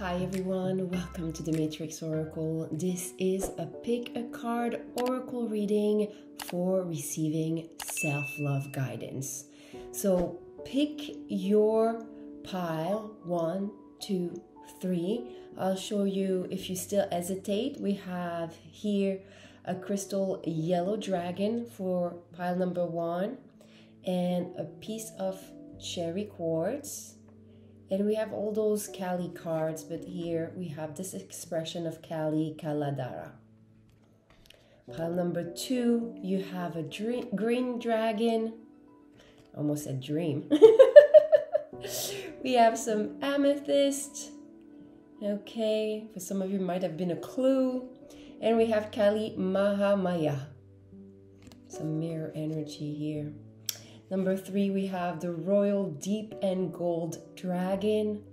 Hi everyone, welcome to the Matrix Oracle. This is a pick a card oracle reading for receiving self love guidance. So pick your pile one, two, three. I'll show you if you still hesitate. We have here a crystal yellow dragon for pile number one and a piece of cherry quartz and we have all those Kali cards, but here we have this expression of Kali Kaladara. Pile number two, you have a dream, green dragon. Almost a dream. we have some amethyst. Okay, for some of you might have been a clue. And we have Kali Mahamaya. Some mirror energy here. Number three, we have the Royal Deep and Gold Dragon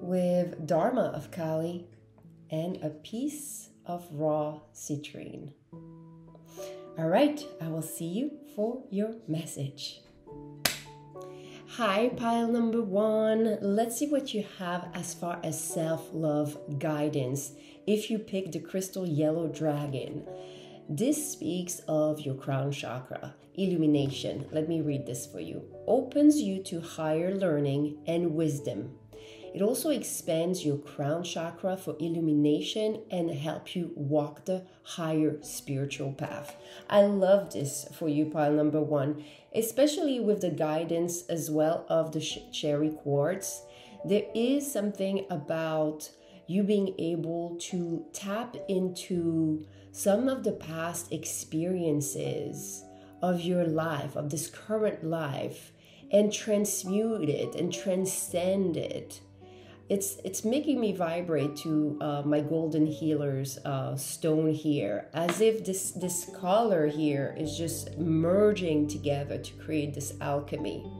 with Dharma of Kali and a piece of raw citrine. All right, I will see you for your message. Hi, pile number one. Let's see what you have as far as self love guidance if you pick the crystal yellow dragon. This speaks of your crown chakra, illumination. Let me read this for you. Opens you to higher learning and wisdom. It also expands your crown chakra for illumination and help you walk the higher spiritual path. I love this for you, pile number one, especially with the guidance as well of the cherry quartz. There is something about you being able to tap into some of the past experiences of your life, of this current life, and transmute it and transcend it. It's it's making me vibrate to uh, my golden healer's uh, stone here, as if this this color here is just merging together to create this alchemy.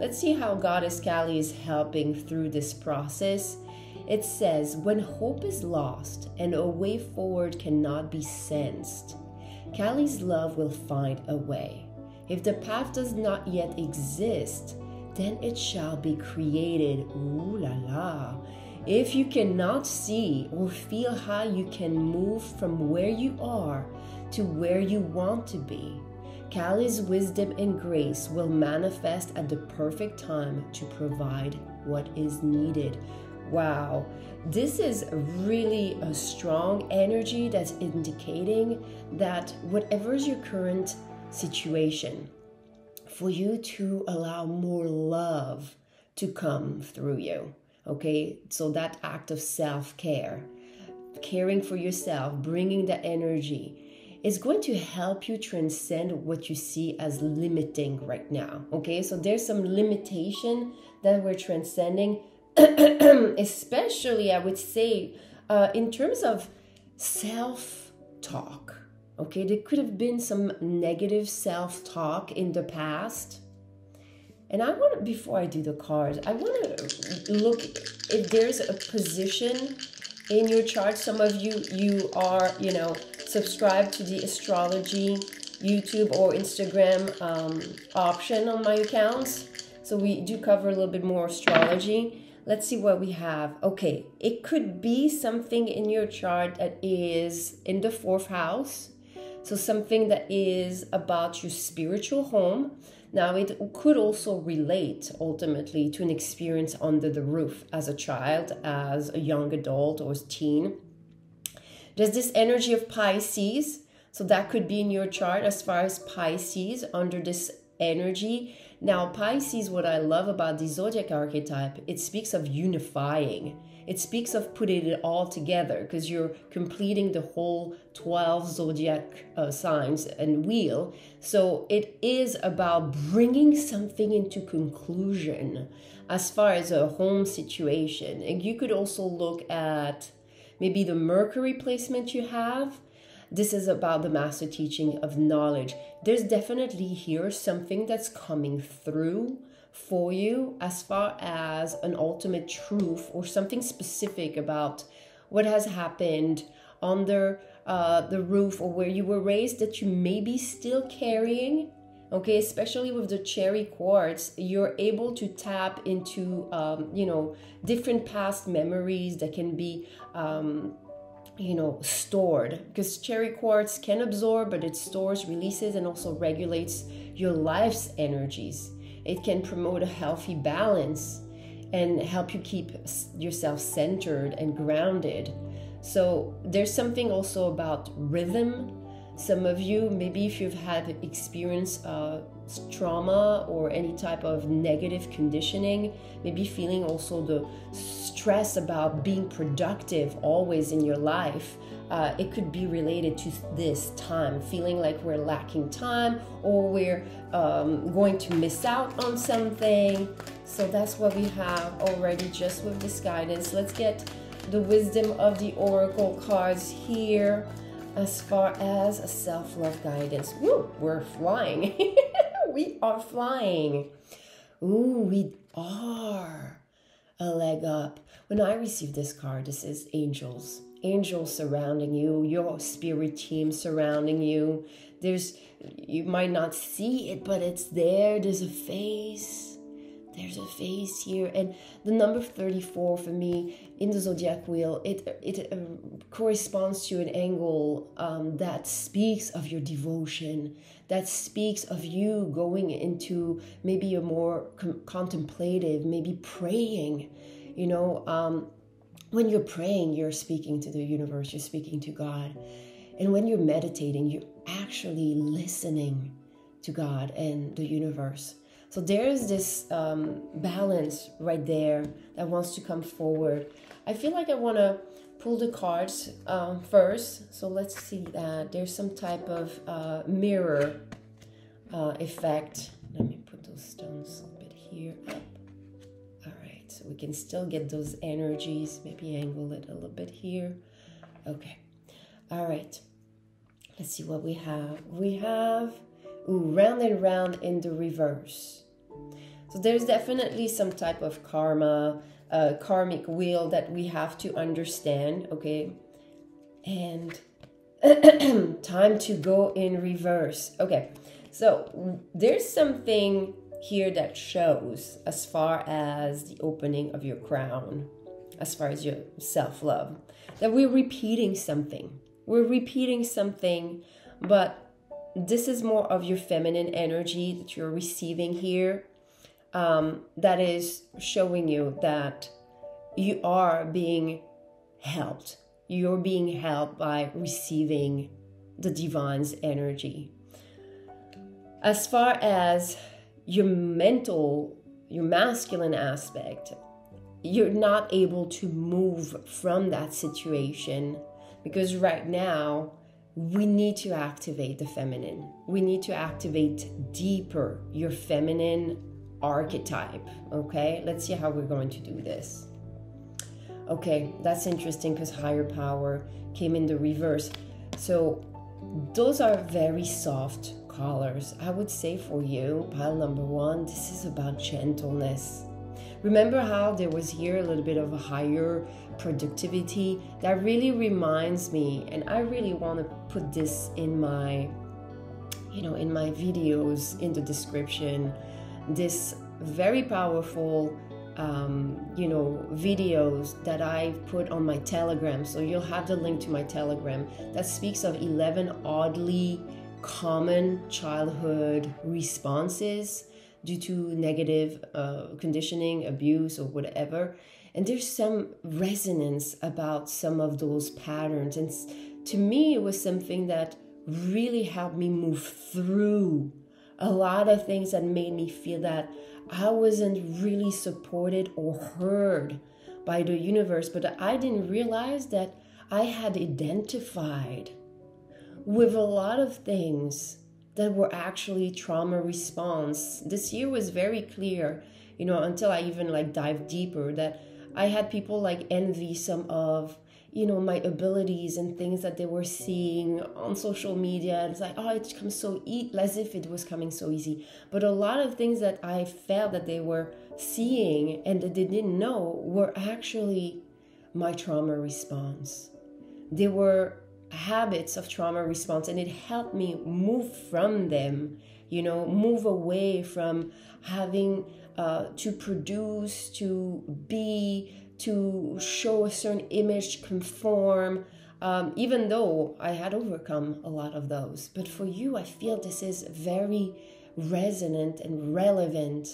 Let's see how Goddess Kali is helping through this process it says, When hope is lost and a way forward cannot be sensed, Kali's love will find a way. If the path does not yet exist, then it shall be created. Ooh la la. If you cannot see or feel how you can move from where you are to where you want to be, Kali's wisdom and grace will manifest at the perfect time to provide what is needed. Wow, this is really a strong energy that's indicating that whatever is your current situation, for you to allow more love to come through you. Okay, so that act of self care, caring for yourself, bringing that energy is going to help you transcend what you see as limiting right now. Okay, so there's some limitation that we're transcending especially I would say uh, in terms of self talk. Okay, there could have been some negative self talk in the past. And I want to, before I do the cards, I want to look if there's a position in your chart. Some of you, you are, you know, subscribed to the astrology YouTube or Instagram um, option on my accounts. So we do cover a little bit more astrology. Let's see what we have. Okay, it could be something in your chart that is in the fourth house. So, something that is about your spiritual home. Now, it could also relate ultimately to an experience under the roof as a child, as a young adult, or as teen. There's this energy of Pisces. So, that could be in your chart as far as Pisces under this energy now, Pisces, what I love about the zodiac archetype, it speaks of unifying. It speaks of putting it all together because you're completing the whole 12 zodiac uh, signs and wheel. So it is about bringing something into conclusion as far as a home situation. And you could also look at maybe the Mercury placement you have this is about the master teaching of knowledge. There's definitely here something that's coming through for you as far as an ultimate truth or something specific about what has happened under uh, the roof or where you were raised that you may be still carrying okay especially with the cherry quartz you're able to tap into um, you know different past memories that can be um, you know stored. Because cherry quartz can absorb but it stores releases and also regulates your life's energies. It can promote a healthy balance and help you keep yourself centered and grounded. So there's something also about rhythm some of you maybe if you've had experience uh, trauma or any type of negative conditioning maybe feeling also the stress about being productive always in your life uh, it could be related to this time feeling like we're lacking time or we're um, going to miss out on something. So that's what we have already just with this guidance. Let's get the wisdom of the oracle cards here as far as a self-love guidance. Woo, we're flying. we are flying. Ooh, we are a leg up. When I received this card, this is angels. Angels surrounding you, your spirit team surrounding you. There's you might not see it, but it's there. There's a face there's a face here. And the number 34 for me in the zodiac wheel it it uh, corresponds to an angle um, that speaks of your devotion that speaks of you going into maybe a more com- contemplative maybe praying you know um, when you're praying you're speaking to the universe you're speaking to god. And when you're meditating you're actually listening to god and the universe so there's this um, balance right there that wants to come forward. I feel like I want to pull the cards um, first. So let's see that there's some type of uh, mirror uh, effect. Let me put those stones a bit here up. All right, so we can still get those energies. Maybe angle it a little bit here. Okay. All right. Let's see what we have. We have round and round in the reverse. So there's definitely some type of karma, uh, karmic wheel that we have to understand, okay? And time to go in reverse. Okay, so there's something here that shows as far as the opening of your crown, as far as your self love, that we're repeating something. We're repeating something, but this is more of your feminine energy that you're receiving here um, that is showing you that you are being helped. You're being helped by receiving the divine's energy. As far as your mental, your masculine aspect, you're not able to move from that situation because right now we need to activate the feminine. We need to activate deeper your feminine archetype. Okay, let's see how we're going to do this. Okay, that's interesting because higher power came in the reverse. So, those are very soft colors. I would say for you, pile number one, this is about gentleness. Remember how there was here a little bit of a higher productivity? That really reminds me, and I really want to put this in my, you know, in my videos in the description. This very powerful um, you know, videos that I put on my Telegram. So you'll have the link to my Telegram that speaks of 11 oddly common childhood responses due to negative uh, conditioning, abuse, or whatever. And there's some resonance about some of those patterns. And to me, it was something that really helped me move through a lot of things that made me feel that I wasn't really supported or heard by the universe. But I didn't realize that I had identified with a lot of things that were actually trauma response. This year was very clear, you know, until I even like dive deeper that I had people like envy some of you know my abilities and things that they were seeing on social media. It's like oh it comes so e- as if it was coming so easy. But a lot of things that i felt that they were seeing and that they didn't know were actually my trauma response. They were habits of trauma response and it helped me move from them you know move away from having uh, to produce to be to show a certain image conform um, even though i had overcome a lot of those. But for you i feel this is very resonant and relevant.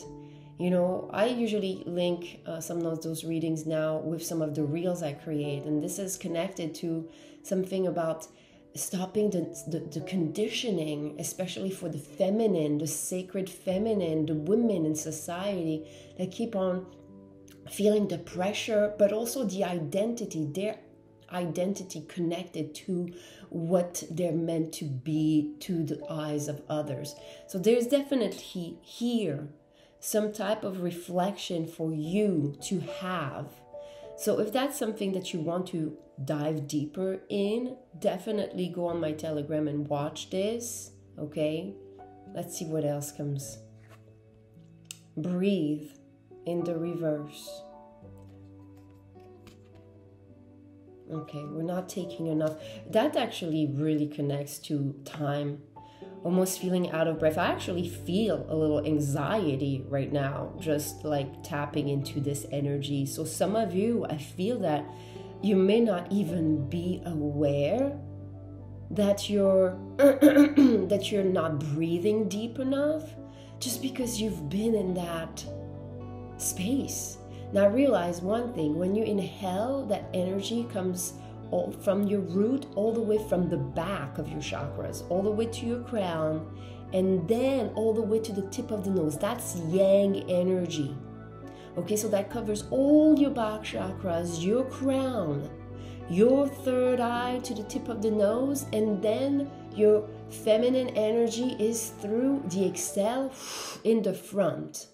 You know i usually link uh, some of those readings now with some of the reels i create and this is connected to something about stopping the, the, the, conditioning, especially for the feminine, the sacred feminine, the women in society that keep on feeling the pressure, but also the identity, their identity connected to what they're meant to be to the eyes of others. So there's definitely here some type of reflection for you to have so if that's something that you want to dive deeper in, definitely go on my Telegram and watch this. Okay? Let's see what else comes. Breathe in the reverse. Okay, we're not taking enough. That actually really connects to time almost feeling out of breath. I actually feel a little anxiety right now, just like tapping into this energy. So, some of you, I feel that you may not even be aware that you're that you're not breathing deep enough just because you've been in that space. Now realize one thing, when you inhale, that energy comes all, from your root all the way from the back of your chakras, all the way to your crown, and then all the way to the tip of the nose. That's yang energy. Okay, so that covers all your back chakras, your crown, your third eye to the tip of the nose, and then your feminine energy is through the exhale in the front.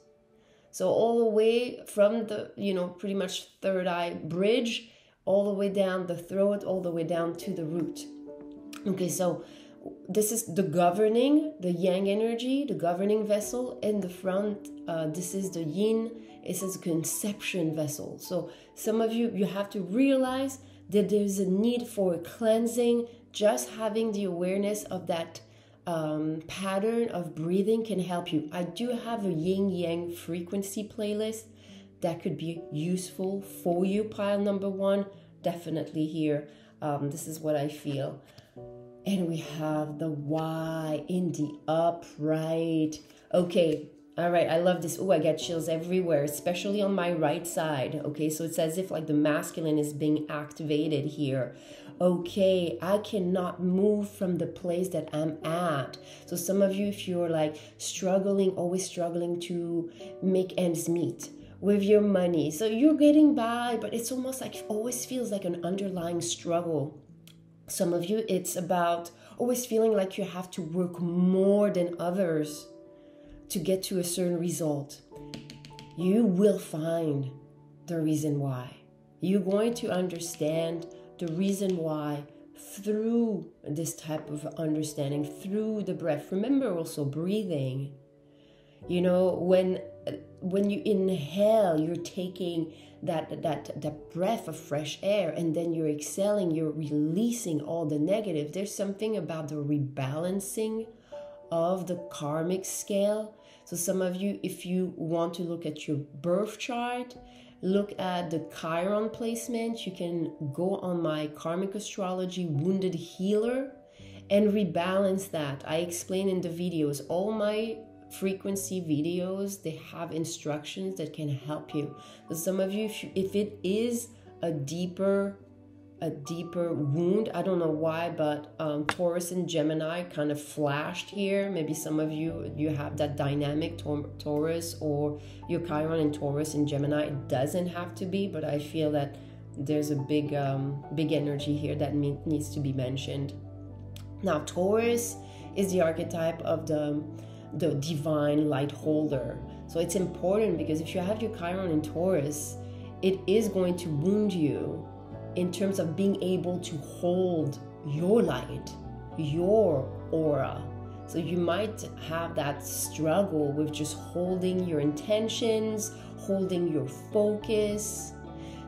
So all the way from the, you know, pretty much third eye bridge all the way down the throat, all the way down to the root. Okay, so this is the governing, the yang energy, the governing vessel. In the front, uh, this is the yin, it says conception vessel. So some of you, you have to realize that there's a need for cleansing. Just having the awareness of that um, pattern of breathing can help you. I do have a yin yang frequency playlist that could be useful for you. Pile number one, definitely here. Um, this is what I feel. And we have the Y in the upright. Okay, all right, I love this. Oh, I get chills everywhere, especially on my right side. Okay, so it's as if like the masculine is being activated here. Okay, I cannot move from the place that I'm at. So, some of you, if you're like struggling, always struggling to make ends meet, with your money. So you're getting by, but it's almost like always feels like an underlying struggle. Some of you, it's about always feeling like you have to work more than others to get to a certain result. You will find the reason why. You're going to understand the reason why through this type of understanding, through the breath. Remember also breathing. You know, when when you inhale, you're taking that that that breath of fresh air and then you're exhaling you're releasing all the negative there's something about the rebalancing of the karmic scale so some of you if you want to look at your birth chart look at the chiron placement. You can go on my karmic astrology wounded healer and rebalance that. I explain in the videos. All my frequency videos they have instructions that can help you. Some of you if, you, if it is a deeper a deeper wound. I don't know why but um, taurus and gemini kind of flashed here. Maybe some of you you have that dynamic taurus or your chiron and taurus and gemini. It doesn't have to be but i feel that there's a big um, big energy here that needs to be mentioned. Now taurus is the archetype of the the divine light holder. So it's important because if you have your Chiron in Taurus, it is going to wound you in terms of being able to hold your light, your aura. So you might have that struggle with just holding your intentions, holding your focus.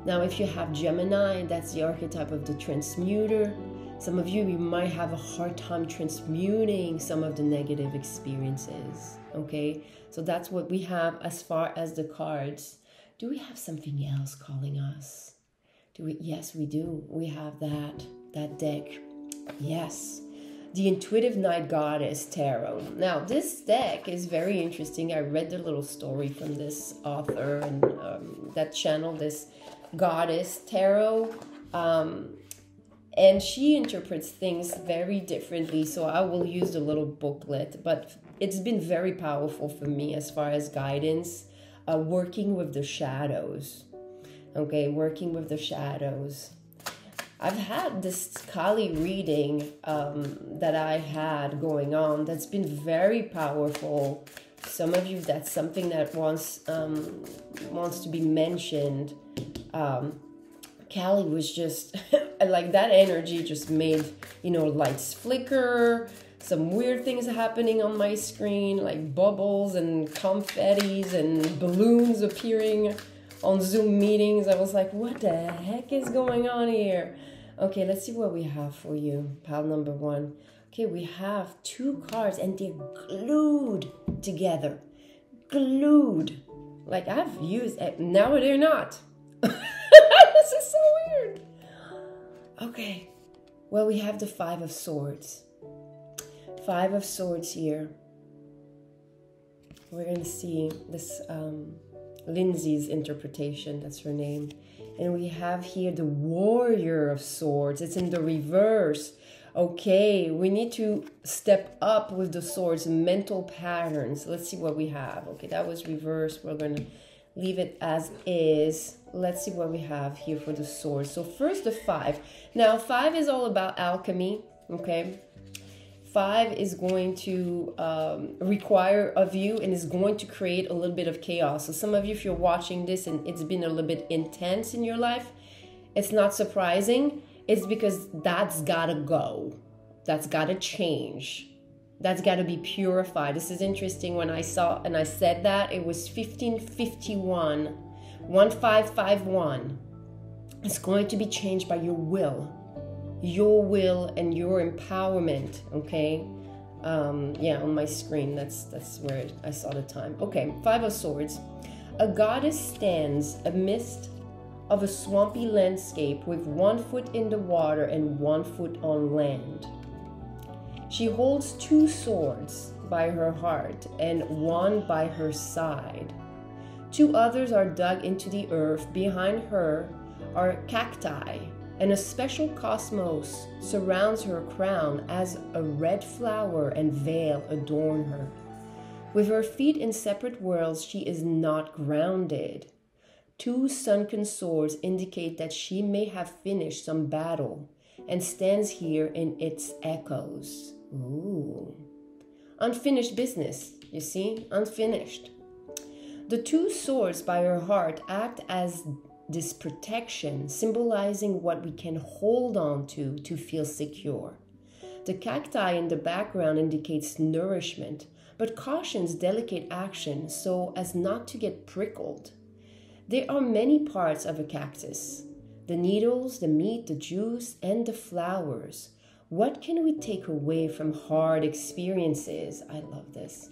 Now, if you have Gemini, that's the archetype of the transmuter. Some of you, you might have a hard time transmuting some of the negative experiences. Okay, so that's what we have as far as the cards. Do we have something else calling us? Do we? Yes, we do. We have that that deck. Yes, the Intuitive Night Goddess Tarot. Now, this deck is very interesting. I read the little story from this author and um, that channel, this Goddess Tarot. Um, and she interprets things very differently so i will use the little booklet but it's been very powerful for me as far as guidance uh, working with the shadows okay working with the shadows. I've had this kali reading um, that i had going on that's been very powerful. Some of you that's something that wants um, wants to be mentioned. Um, Kali was just like that energy just made, you know, lights flicker, some weird things happening on my screen, like bubbles and confettis and balloons appearing on Zoom meetings. I was like, what the heck is going on here? Okay, let's see what we have for you, Pile number one. Okay, we have two cards and they're glued together. Glued. Like I've used it, now they're not. this is so weird. Okay, well, we have the Five of Swords. Five of Swords here. We're going to see this um, Lindsay's interpretation, that's her name. And we have here the Warrior of Swords. It's in the reverse. Okay, we need to step up with the swords, mental patterns. Let's see what we have. Okay, that was reverse. We're going to leave it as is. Let's see what we have here for the sword. So first the five. Now five is all about alchemy, okay? Five is going to um, require of you and is going to create a little bit of chaos. So some of you, if you're watching this and it's been a little bit intense in your life, it's not surprising. It's because that's gotta go. That's gotta change that's got to be purified. This is interesting. When I saw and I said that, it was 1551, 1551. It's going to be changed by your will, your will and your empowerment. Okay. Um, yeah, on my screen. That's that's where I saw the time. Okay, Five of Swords. A goddess stands amidst of a swampy landscape with one foot in the water and one foot on land. She holds two swords by her heart and one by her side. Two others are dug into the earth. Behind her are cacti, and a special cosmos surrounds her crown as a red flower and veil adorn her. With her feet in separate worlds, she is not grounded. Two sunken swords indicate that she may have finished some battle and stands here in its echoes. Ooh. Unfinished business, you see? Unfinished. The two swords by her heart act as this protection, symbolizing what we can hold on to to feel secure. The cacti in the background indicates nourishment, but cautions delicate action so as not to get prickled. There are many parts of a cactus the needles, the meat, the juice, and the flowers. What can we take away from hard experiences? I love this.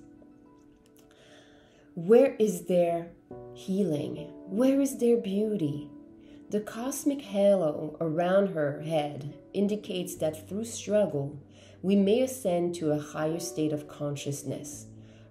Where is there healing? Where is there beauty? The cosmic halo around her head indicates that through struggle, we may ascend to a higher state of consciousness.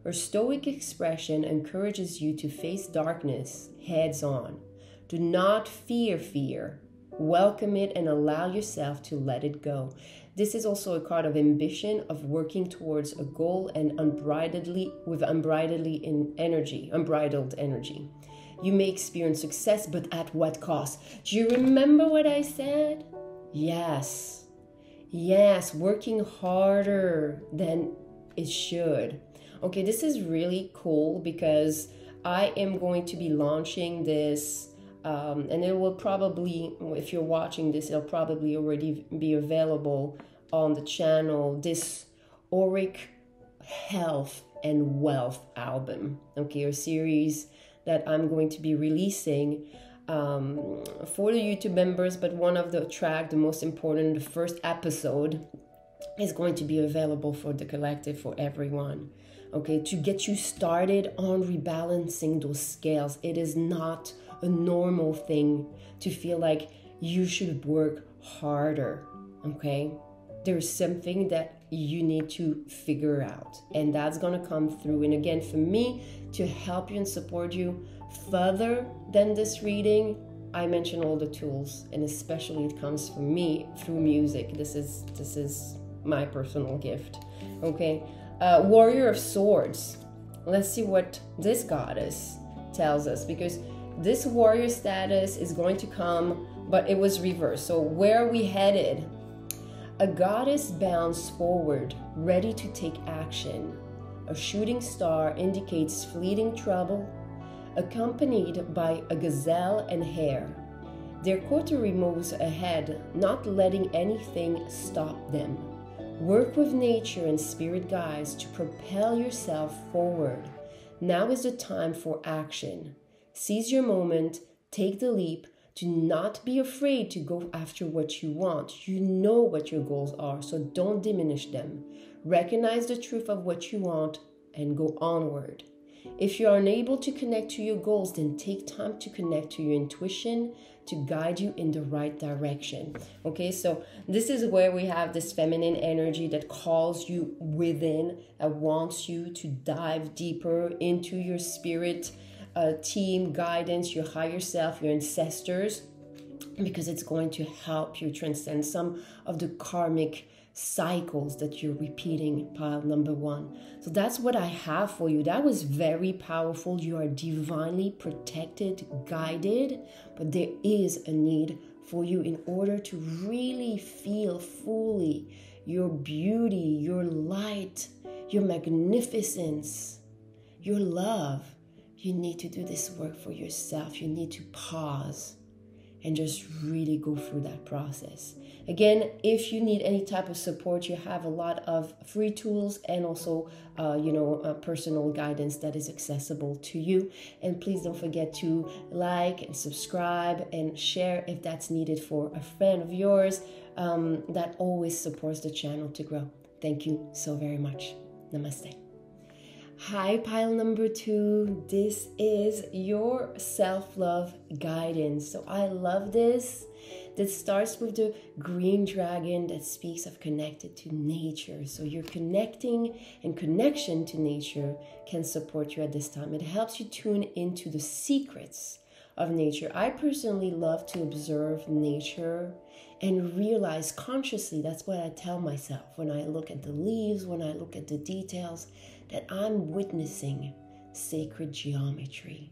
Her stoic expression encourages you to face darkness heads on. Do not fear fear. Welcome it and allow yourself to let it go. This is also a card of ambition, of working towards a goal and unbridledly with unbridledly in energy, unbridled energy. You may experience success, but at what cost? Do you remember what I said? Yes. Yes, working harder than it should. Okay, this is really cool because I am going to be launching this um, and it will probably if you're watching this it'll probably already be available on the channel this auric health and wealth album okay a series that i'm going to be releasing um, for the YouTube members, but one of the track, the most important, the first episode, is going to be available for the collective for everyone. Okay, to get you started on rebalancing those scales. It is not a normal thing to feel like you should work harder. Okay, there's something that you need to figure out, and that's gonna come through. And again, for me to help you and support you further than this reading, I mention all the tools, and especially it comes from me through music. This is this is my personal gift. Okay, uh, Warrior of Swords. Let's see what this goddess tells us because this warrior status is going to come, but it was reversed. So where are we headed? A goddess bounds forward, ready to take action. A shooting star indicates fleeting trouble, accompanied by a gazelle and hare. Their coterie moves ahead, not letting anything stop them. Work with nature and spirit guides to propel yourself forward. Now is the time for action. Seize your moment, take the leap, do not be afraid to go after what you want. You know what your goals are, so don't diminish them. Recognize the truth of what you want and go onward. If you are unable to connect to your goals, then take time to connect to your intuition to guide you in the right direction. Okay, so this is where we have this feminine energy that calls you within, that wants you to dive deeper into your spirit team, guidance, your higher self, your ancestors, because it's going to help you transcend some of the karmic cycles that you're repeating, pile number one. So that's what I have for you. That was very powerful. You are divinely protected, guided, but there is a need for you in order to really feel fully your beauty, your light, your magnificence, your love you need to do this work for yourself. You need to pause and just really go through that process. Again, if you need any type of support, you have a lot of free tools and also, uh, you know, uh, personal guidance that is accessible to you. And please don't forget to like and subscribe and share if that's needed for a friend of yours. Um, that always supports the channel to grow. Thank you so very much. Namaste. Hi, pile number two. This is your self love guidance. So, I love this. This starts with the green dragon that speaks of connected to nature. So, you're connecting, and connection to nature can support you at this time. It helps you tune into the secrets of nature. I personally love to observe nature and realize consciously that's what I tell myself when I look at the leaves, when I look at the details that I'm witnessing sacred geometry,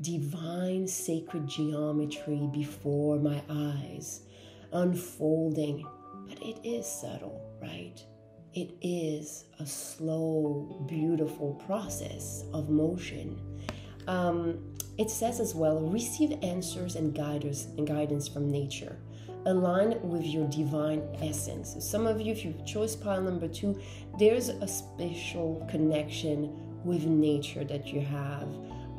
divine sacred geometry before my eyes, unfolding. But it is subtle, right? It is a slow, beautiful process of motion. Um, it says as well receive answers and guidance, and guidance from nature align with your divine essence. Some of you, if you chose pile number two, there's a special connection with nature that you have.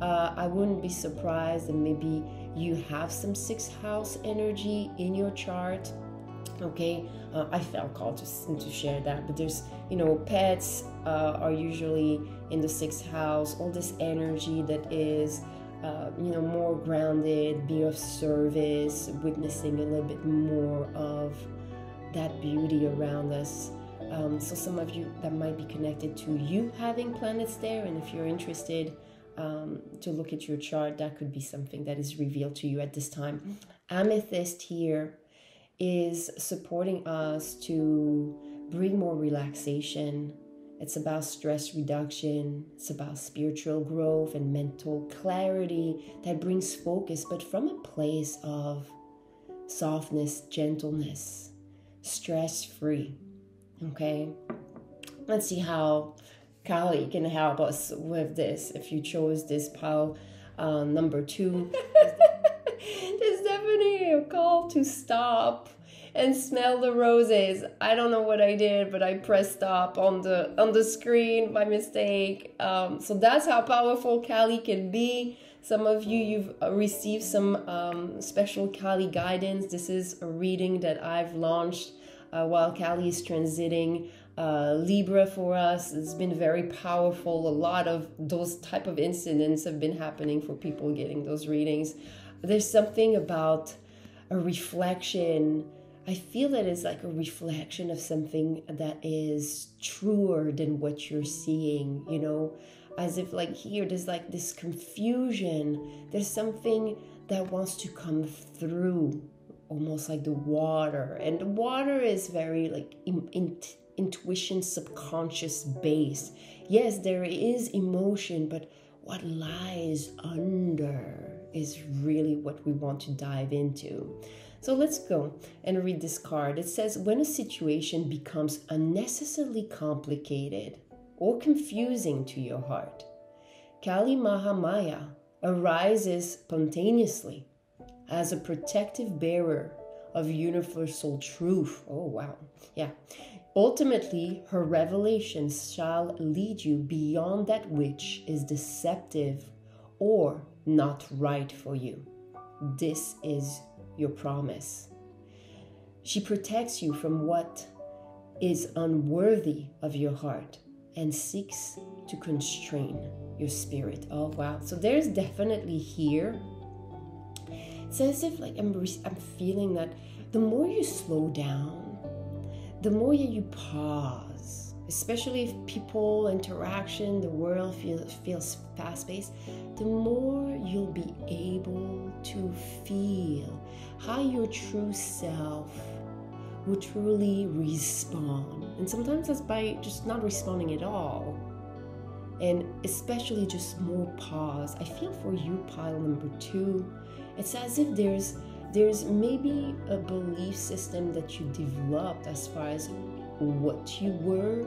Uh, I wouldn't be surprised that maybe you have some sixth house energy in your chart. Okay, uh, I felt called to, to share that, but there's, you know, pets uh, are usually in the sixth house, all this energy that is uh, you know, more grounded, be of service, witnessing a little bit more of that beauty around us. Um, so, some of you that might be connected to you having planets there, and if you're interested um, to look at your chart, that could be something that is revealed to you at this time. Amethyst here is supporting us to bring more relaxation, it's about stress reduction, it's about spiritual growth and mental clarity that brings focus, but from a place of softness, gentleness, stress free. Okay? Let's see how Kali can help us with this if you chose this pile uh, number two. There's definitely a call to stop and smell the roses. I don't know what I did, but I pressed stop on the on the screen by mistake. Um, so that's how powerful Kali can be. some of you, you've uh, received some um, special Kali guidance. This is a reading that I've launched uh, while Kali is transiting uh, Libra for us. It's been very powerful. A lot of those type of incidents have been happening for people getting those readings. There's something about a reflection. I feel that it's like a reflection of something that is truer than what you're seeing, you know, as if like here there's like this confusion. There's something that wants to come through almost like the water. And the water is very like in, in, intuition subconscious base yes there is emotion but what lies under is really what we want to dive into so let's go and read this card it says when a situation becomes unnecessarily complicated or confusing to your heart kali mahamaya arises spontaneously as a protective bearer of universal truth. Oh, wow. Yeah. Ultimately, her revelations shall lead you beyond that which is deceptive or not right for you. This is your promise. She protects you from what is unworthy of your heart and seeks to constrain your spirit. Oh, wow. So there's definitely here it's as if like I'm, I'm feeling that the more you slow down, the more you pause, especially if people interaction, the world feels feels fast paced, the more you'll be able to feel how your true self will truly respond. And sometimes that's by just not responding at all. And especially just more pause. I feel for you, pile number two it's as if there's there's maybe a belief system that you developed as far as what you were,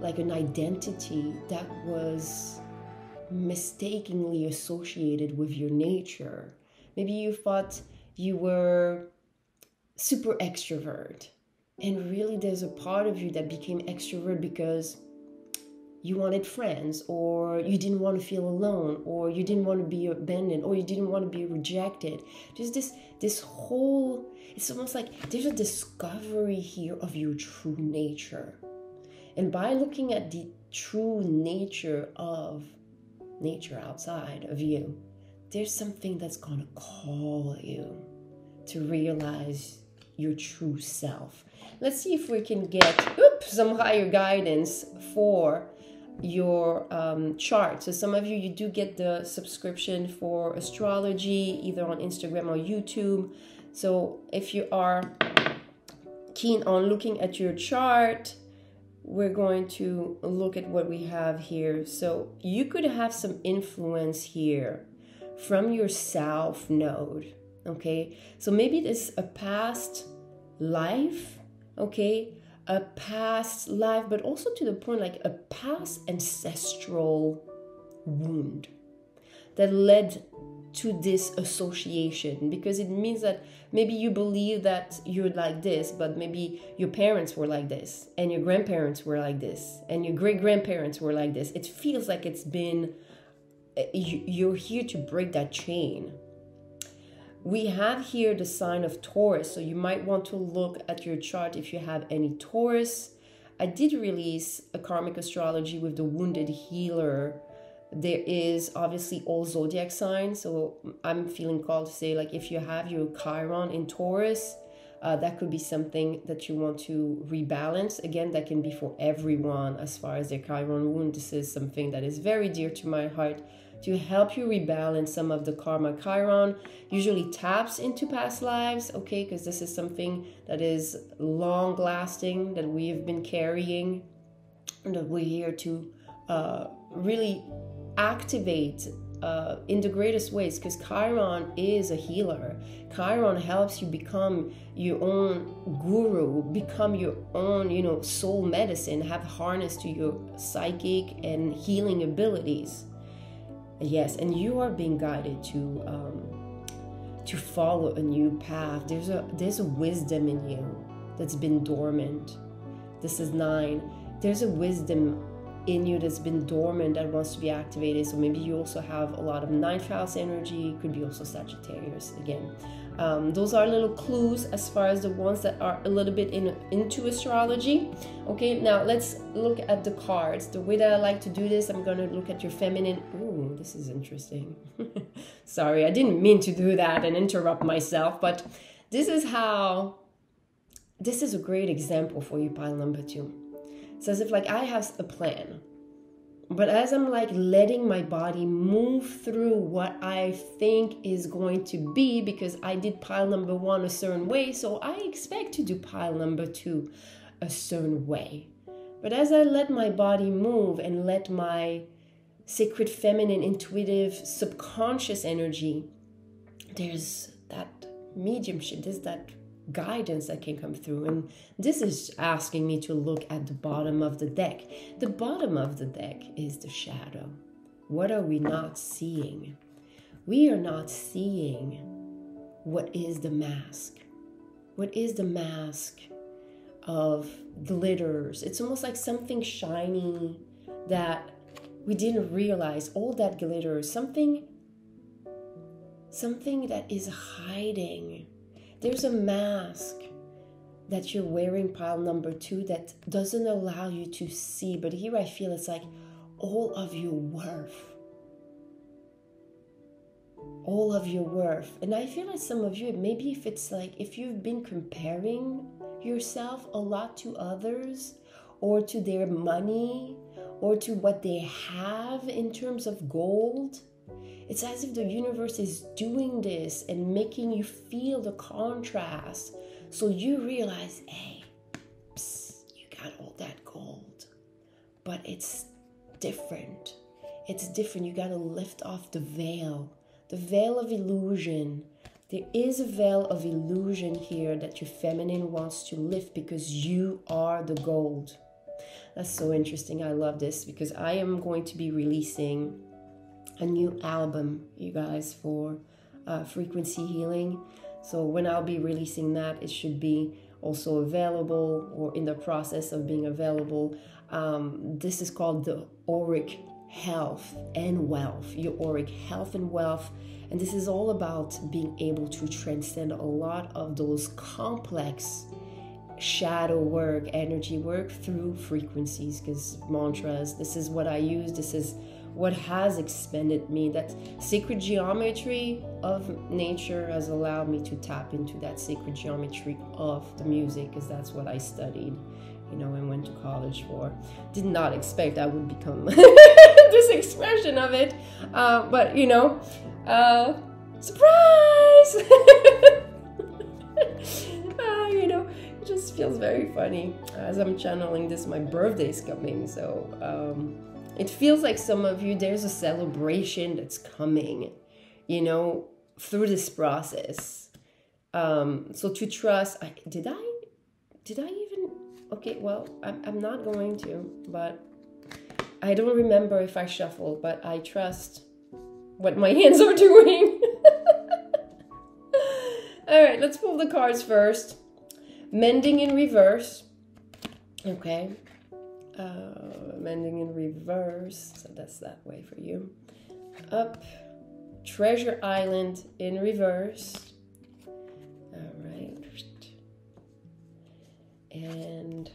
like an identity that was mistakenly associated with your nature. Maybe you thought you were super extrovert, and really there's a part of you that became extrovert because you wanted friends or you didn't want to feel alone or you didn't want to be abandoned or you didn't want to be rejected. Just this this whole it's almost like there's a discovery here of your true nature. And by looking at the true nature of nature outside of you there's something that's going to call you to realize your true self let's see if we can get oops, some higher guidance for your um, chart. So some of you you do get the subscription for astrology either on Instagram or YouTube. So if you are keen on looking at your chart, we're going to look at what we have here. So you could have some influence here from your south node. Okay, so maybe it is a past life. Okay, a past life, but also to the point like a past ancestral wound that led to this association because it means that maybe you believe that you're like this, but maybe your parents were like this, and your grandparents were like this, and your great grandparents were like this. It feels like it's been, eh, you're here to break that chain we have here the sign of Taurus, so you might want to look at your chart if you have any Taurus. I did release a karmic astrology with the wounded healer. There is obviously all zodiac signs, so I'm feeling called to say, like, if you have your Chiron in Taurus, uh, that could be something that you want to rebalance. Again, that can be for everyone as far as their Chiron wound. This is something that is very dear to my heart to help you rebalance some of the karma. Chiron usually taps into past lives, okay, because this is something that is long lasting that we have been carrying and that we're here to uh, really activate uh, in the greatest ways because Chiron is a healer. Chiron helps you become your own guru, become your own, you know, soul medicine, have harness to your psychic and healing abilities. Yes, and you are being guided to um, to follow a new path. There's a there's a wisdom in you that's been dormant. This is nine. There's a wisdom in you that's been dormant that wants to be activated. So maybe you also have a lot of ninth house energy, could be also Sagittarius again. Um, those are little clues as far as the ones that are a little bit in, into astrology. Okay, now let's look at the cards. The way that I like to do this, I'm going to look at your feminine. Ooh, this is interesting. Sorry, I didn't mean to do that and interrupt myself, but this is how. This is a great example for you, pile number two. It's as if like I have a plan. But as I'm like letting my body move through what I think is going to be, because I did pile number one a certain way, so I expect to do pile number two a certain way. But as I let my body move and let my sacred feminine, intuitive, subconscious energy, there's that mediumship, there's that guidance that can come through. And this is asking me to look at the bottom of the deck. The bottom of the deck is the shadow. What are we not seeing? We are not seeing what is the mask. What is the mask of glitters? It's almost like something shiny that we didn't realize. All that glitter, something something that is hiding there's a mask that you're wearing, pile number two, that doesn't allow you to see. But here I feel it's like all of your worth. All of your worth. And I feel like some of you, maybe if it's like if you've been comparing yourself a lot to others or to their money or to what they have in terms of gold it's as if the universe is doing this and making you feel the contrast. So you realize, hey, psst, you got all that gold, but it's different. It's different. You got to lift off the veil, the veil of illusion. There is a veil of illusion here that your feminine wants to lift because you are the gold. That's so interesting. I love this because I am going to be releasing a new album, you guys, for uh, frequency healing. So when I'll be releasing that, it should be also available or in the process of being available. Um, this is called the Auric Health and Wealth, your Auric Health and Wealth. And this is all about being able to transcend a lot of those complex shadow work, energy work through frequencies, because mantras, this is what I use. This is what has expanded me. That sacred geometry of nature has allowed me to tap into that sacred geometry of the music, because that's what I studied, you know, and went to college for. Did not expect I would become this expression of it, uh, but you know, uh, surprise! uh, you know, it just feels very funny as I'm channeling this. My birthday's coming, so. Um, it feels like some of you, there's a celebration that's coming, you know, through this process. Um, so to trust, I, did I, did I even, okay, well, I'm, I'm not going to, but I don't remember if I shuffled, but I trust what my hands are doing. All right, let's pull the cards first. Mending in reverse. Okay uh, mending in reverse so that's that way for you. Up treasure island in reverse. All right. And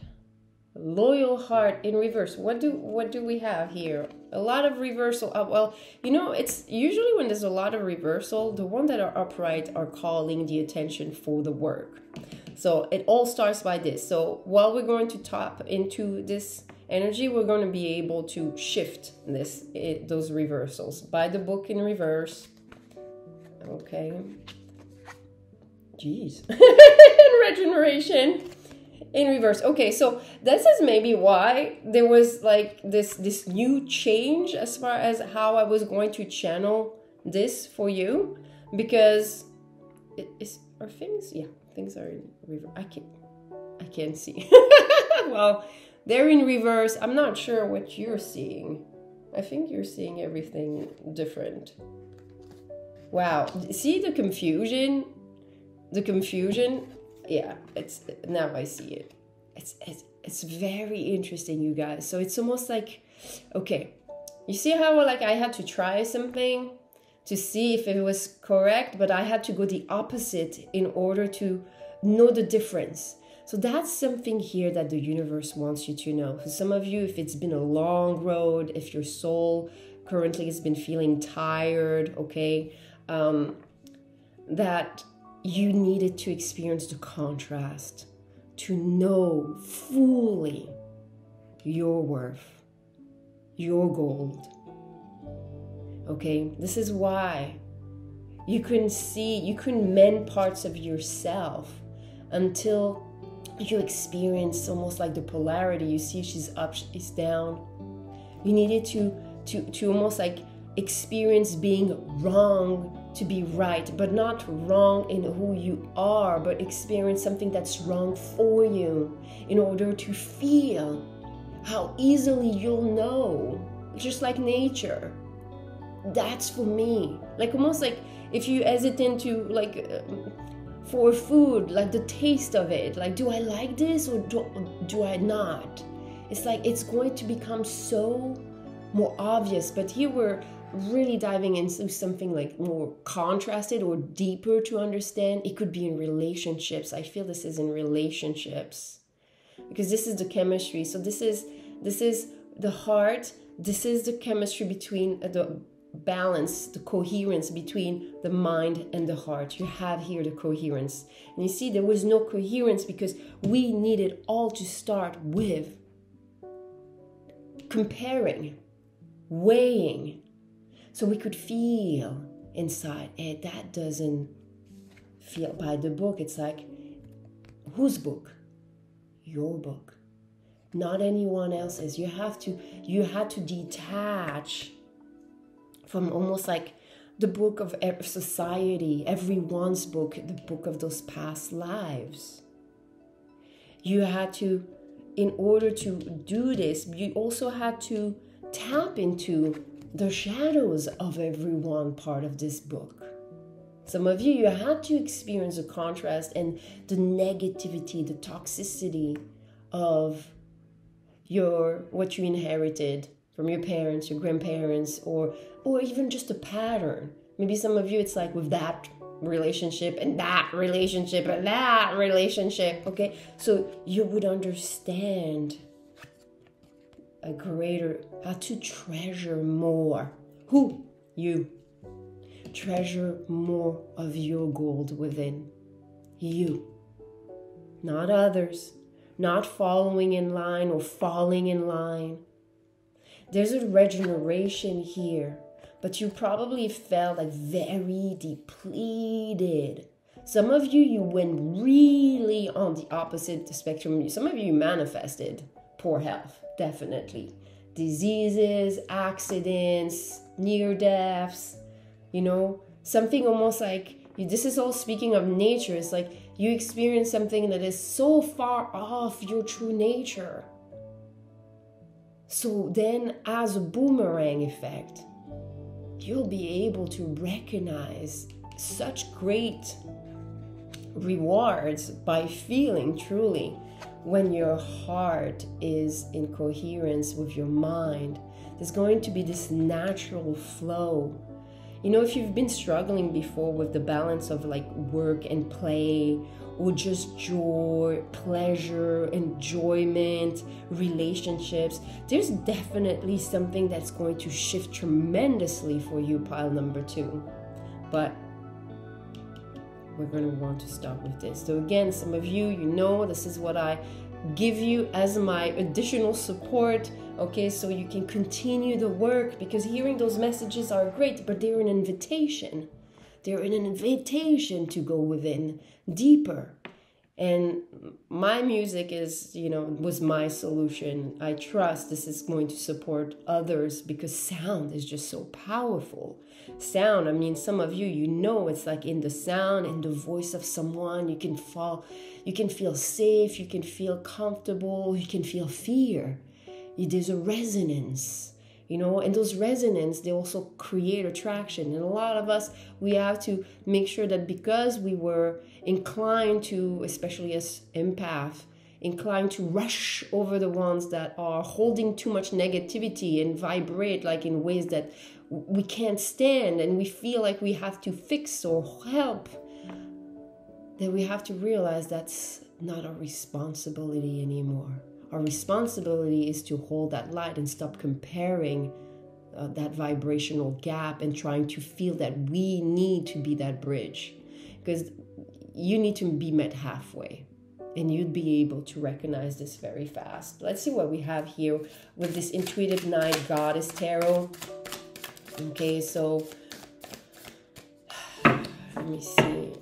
loyal heart in reverse. What do what do we have here? A lot of reversal uh, well you know it's usually when there's a lot of reversal the one that are upright are calling the attention for the work. So it all starts by this. So while we're going to tap into this energy, we're going to be able to shift this it, those reversals. By the book in reverse. Okay. Jeez. Regeneration in reverse. Okay, so this is maybe why there was like this this new change as far as how I was going to channel this for you because it is are things yeah things are in reverse. I can't I can't see. well, they're in reverse. I'm not sure what you're seeing. I think you're seeing everything different. Wow. See the confusion? The confusion? Yeah, it's now I see it. It's it's it's very interesting, you guys. So it's almost like Okay, you see how like I had to try something to see if it was correct, but I had to go the opposite in order to know the difference. So that's something here that the universe wants you to know. For some of you, if it's been a long road, if your soul currently has been feeling tired, okay, um, that you needed to experience the contrast to know fully your worth, your gold. Okay, this is why you couldn't see, you couldn't mend parts of yourself until you experience almost like the polarity. You see, she's up, she's down. You needed to to to almost like experience being wrong to be right, but not wrong in who you are, but experience something that's wrong for you in order to feel how easily you'll know, just like nature. That's for me. Like almost like if you hesitate to like uh, for food, like the taste of it, like do I like this or do, do I not? It's like it's going to become so more obvious, but here we're really diving into something like more contrasted or deeper to understand. It could be in relationships. I feel this is in relationships because this is the chemistry. So this is this is the heart. This is the chemistry between the balance, the coherence between the mind and the heart. You have here the coherence. And you see, there was no coherence because we needed all to start with comparing, weighing, so we could feel inside. And that doesn't feel by the book. It's like, whose book? Your book. Not anyone else's. You have to, you had to detach from almost like the book of society, everyone's book, the book of those past lives. You had to, in order to do this, you also had to tap into the shadows of every one part of this book. Some of you, you had to experience the contrast and the negativity, the toxicity of your what you inherited from your parents, your grandparents, or or even just a pattern. Maybe some of you it's like with that relationship and that relationship and that relationship. Okay, so you would understand a greater, how to treasure more. Who? You. Treasure more of your gold within you, not others, not following in line or falling in line. There's a regeneration here, but you probably felt like very depleted. Some of you, you went really on the opposite spectrum. Some of you manifested poor health definitely. Diseases, accidents, near deaths, you know, something almost like this is all speaking of nature. It's like you experience something that is so far off your true nature. So then, as a boomerang effect, you'll be able to recognize such great rewards by feeling truly when your heart is in coherence with your mind, there's going to be this natural flow. You know, if you've been struggling before with the balance of like work and play, or just joy, pleasure, enjoyment, relationships, there's definitely something that's going to shift tremendously for you, pile number two. But we're going to want to start with this. So, again, some of you, you know, this is what I give you as my additional support, okay, so you can continue the work because hearing those messages are great, but they're an invitation. They're an invitation to go within deeper. And my music is you know was my solution. I trust this is going to support others because sound is just so powerful. Sound i mean some of you you know it's like in the sound and the voice of someone you can fall you can feel safe you can feel comfortable you can feel fear. There's a resonance you know and those resonance they also create attraction and a lot of us we have to make sure that because we were inclined to especially as empath inclined to rush over the ones that are holding too much negativity and vibrate like in ways that we can't stand and we feel like we have to fix or help, that we have to realize that's not our responsibility anymore. Our responsibility is to hold that light and stop comparing uh, that vibrational gap and trying to feel that we need to be that bridge. Because you need to be met halfway and you'd be able to recognize this very fast. Let's see what we have here with this Intuitive Night Goddess Tarot. Okay, so let me see.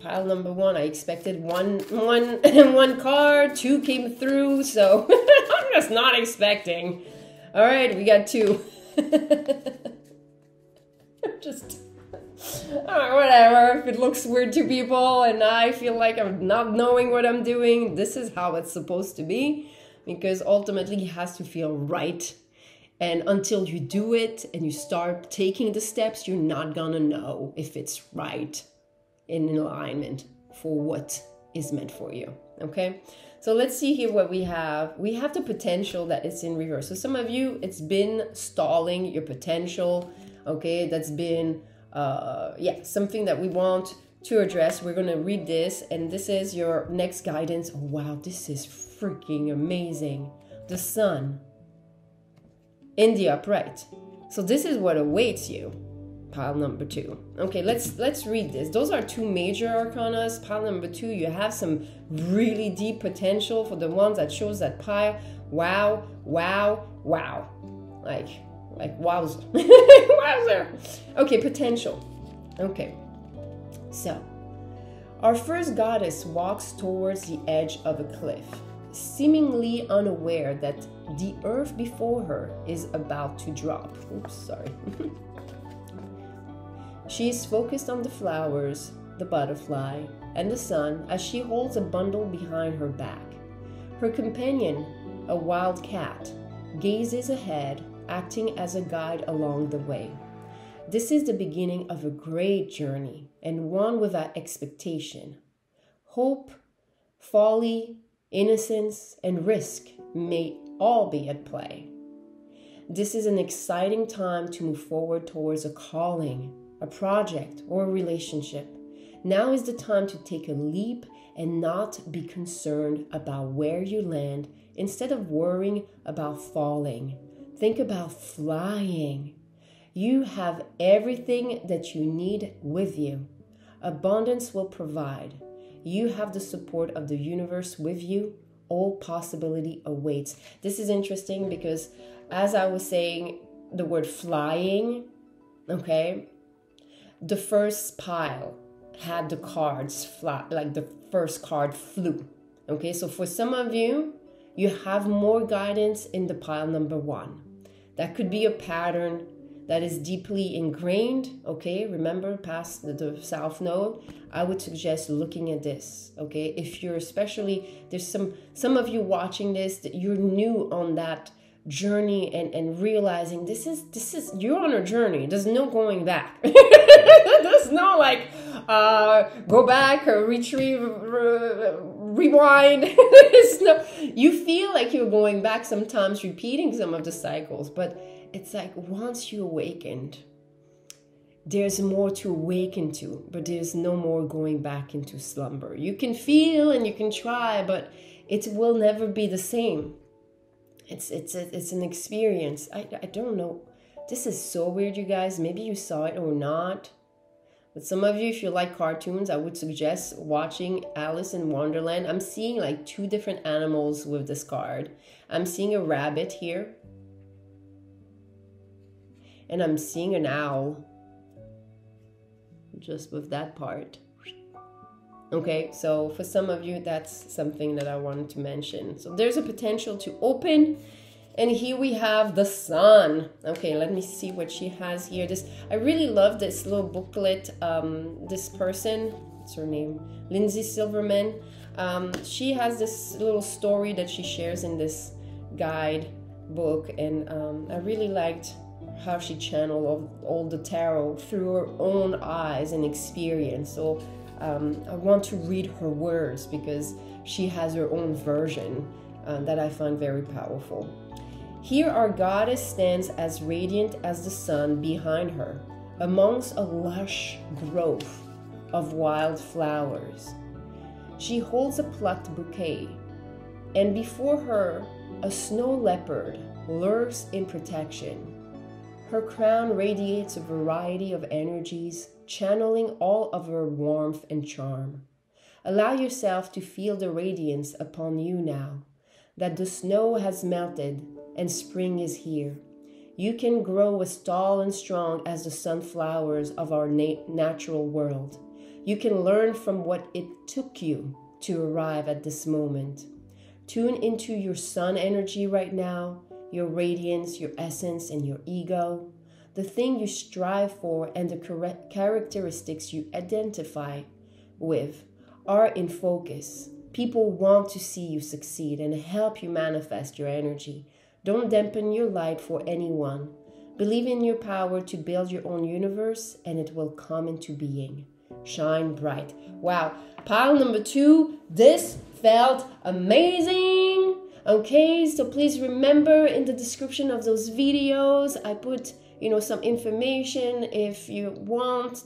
Pile number one. I expected one, one, one card. Two came through, so I'm just not expecting. All right, we got two. just right, whatever. If it looks weird to people and I feel like I'm not knowing what I'm doing, this is how it's supposed to be because ultimately it has to feel right. And until you do it and you start taking the steps, you're not gonna know if it's right in alignment for what is meant for you. Okay? So let's see here what we have. We have the potential that it's in reverse. So some of you, it's been stalling your potential. Okay, that's been uh, yeah, something that we want to address. We're gonna read this, and this is your next guidance. Oh, wow, this is freaking amazing. The sun in the upright. So this is what awaits you. Pile number two. Okay, let's let's read this. Those are two major arcanas. Pile number two, you have some really deep potential for the ones that shows that pile. Wow, wow, wow. Like like wowza. wowzer. Okay, potential. Okay. So, our first goddess walks towards the edge of a cliff, seemingly unaware that the earth before her is about to drop. Oops, sorry. she is focused on the flowers, the butterfly, and the sun as she holds a bundle behind her back. Her companion, a wild cat, gazes ahead acting as a guide along the way. This is the beginning of a great journey and one without expectation. Hope, folly, innocence, and risk may all be at play. This is an exciting time to move forward towards a calling, a project, or a relationship. Now is the time to take a leap and not be concerned about where you land instead of worrying about falling. Think about flying. You have everything that you need with you. Abundance will provide. You have the support of the universe with you. All possibility awaits. This is interesting because, as I was saying, the word flying, okay, the first pile had the cards flat, like the first card flew. Okay, so for some of you, you have more guidance in the pile number one. That could be a pattern that is deeply ingrained. Okay, remember past the, the South Node. I would suggest looking at this. Okay, if you're especially there's some some of you watching this that you're new on that journey and and realizing this is this is you're on a journey there's no going back there's no like uh go back or retrieve rewind. it's no, you feel like you're going back sometimes, repeating some of the cycles, but it's like once you awakened, there's more to awaken to, but there's no more going back into slumber. You can feel and you can try, but it will never be the same. It's it's a, it's an experience. I I don't know. This is so weird, you guys. Maybe you saw it or not. But some of you, if you like cartoons, I would suggest watching Alice in Wonderland. I'm seeing like two different animals with this card. I'm seeing a rabbit here. And I'm seeing an owl. Just with that part. Okay, so for some of you, that's something that I wanted to mention. So there's a potential to open and here we have the sun. Okay, let me see what she has here. This I really love this little booklet. Um, this person, what's her name? Lindsay Silverman. Um, she has this little story that she shares in this guide book, and um, I really liked how she channeled all, all the tarot through her own eyes and experience. So um, I want to read her words because she has her own version uh, that I find very powerful. Here, our goddess stands as radiant as the sun behind her, amongst a lush growth of wild flowers. She holds a plucked bouquet, and before her, a snow leopard lurks in protection. Her crown radiates a variety of energies, channeling all of her warmth and charm. Allow yourself to feel the radiance upon you now, that the snow has melted and spring is here. You can grow as tall and strong as the sunflowers of our na- natural world. You can learn from what it took you to arrive at this moment. Tune into your sun energy right now, your radiance, your essence, and your ego. The thing you strive for and the correct characteristics you identify with are in focus. People want to see you succeed and help you manifest your energy. Don't dampen your light for anyone. Believe in your power to build your own universe and it will come into being. Shine bright. Wow. Pile number two. This felt amazing. Okay, so please remember in the description of those videos, I put you know some information if you want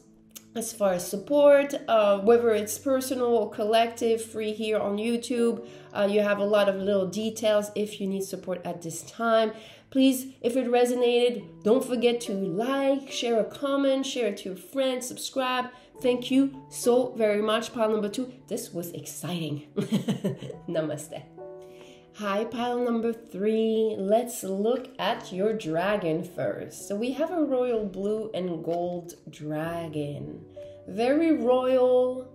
as far as support, uh, whether it's personal or collective, free here on YouTube. Uh, you have a lot of little details if you need support at this time. Please, if it resonated, don't forget to like, share a comment, share it to your friends, subscribe. Thank you so very much. Pile number two. This was exciting. Namaste. Hi, pile number three. Let's look at your dragon first. So we have a royal blue and gold dragon. Very royal,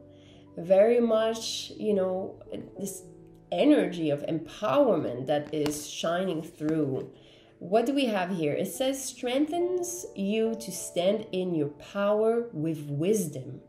very much, you know, this energy of empowerment that is shining through. What do we have here? It says strengthens you to stand in your power with wisdom.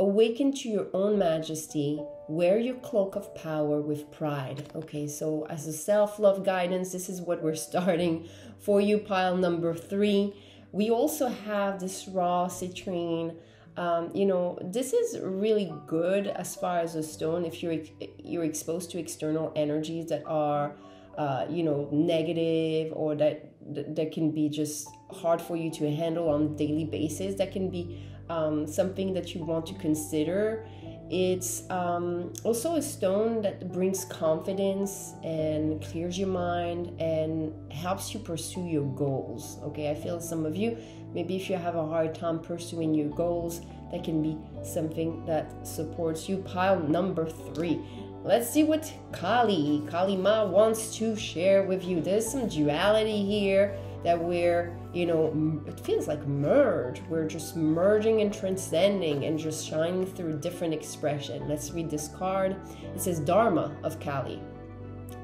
Awaken to your own majesty Wear your cloak of power with pride. Okay, so as a self love guidance, this is what we're starting for you, pile number three. We also have this raw citrine. Um, you know, this is really good as far as a stone if you're you're exposed to external energies that are, uh, you know, negative or that that can be just hard for you to handle on daily basis. That can be um, something that you want to consider it's um, also a stone that brings confidence and clears your mind and helps you pursue your goals. Okay, I feel some of you, maybe if you have a hard time pursuing your goals, that can be something that supports you. Pile number three. Let's see what Kali, Kali Ma wants to share with you. There's some duality here that we're, you know, it feels like merge. We're just merging and transcending and just shining through different expression. Let's read this card. It says Dharma of Kali.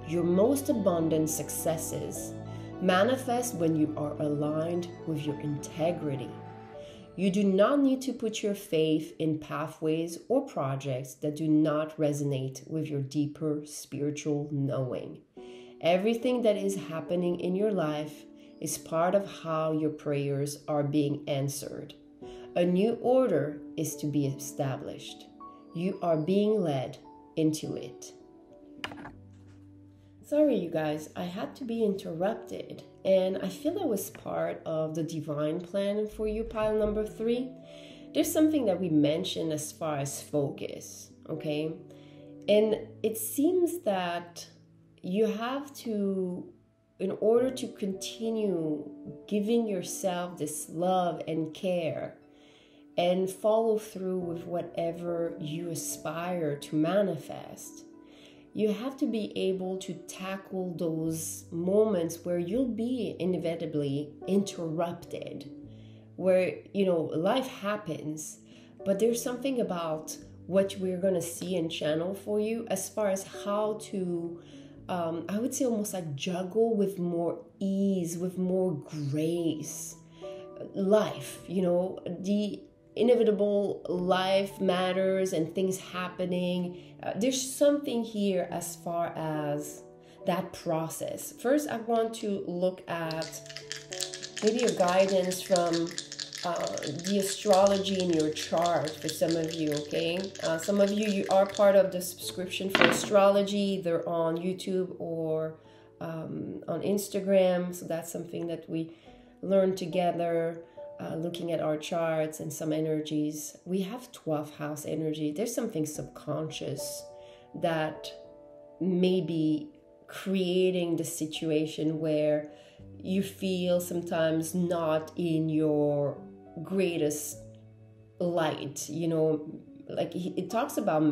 Your most abundant successes manifest when you are aligned with your integrity. You do not need to put your faith in pathways or projects that do not resonate with your deeper spiritual knowing. Everything that is happening in your life is part of how your prayers are being answered. A new order is to be established. You are being led into it. Sorry, you guys, I had to be interrupted, and I feel it was part of the divine plan for you, pile number three. There's something that we mentioned as far as focus, okay? And it seems that you have to in order to continue giving yourself this love and care and follow through with whatever you aspire to manifest, you have to be able to tackle those moments where you'll be inevitably interrupted, where, you know, life happens, but there's something about what we're going to see and channel for you as far as how to um, I would say almost like juggle with more ease, with more grace. Life, you know, the inevitable life matters and things happening. Uh, there's something here as far as that process. First, I want to look at maybe a guidance from uh, the astrology in your chart for some of you, okay? Uh, some of you, you are part of the subscription for astrology, either on YouTube or um, on Instagram. So that's something that we learn together, uh, looking at our charts and some energies. We have 12th house energy. There's something subconscious that may be creating the situation where you feel sometimes not in your greatest light you know like it talks about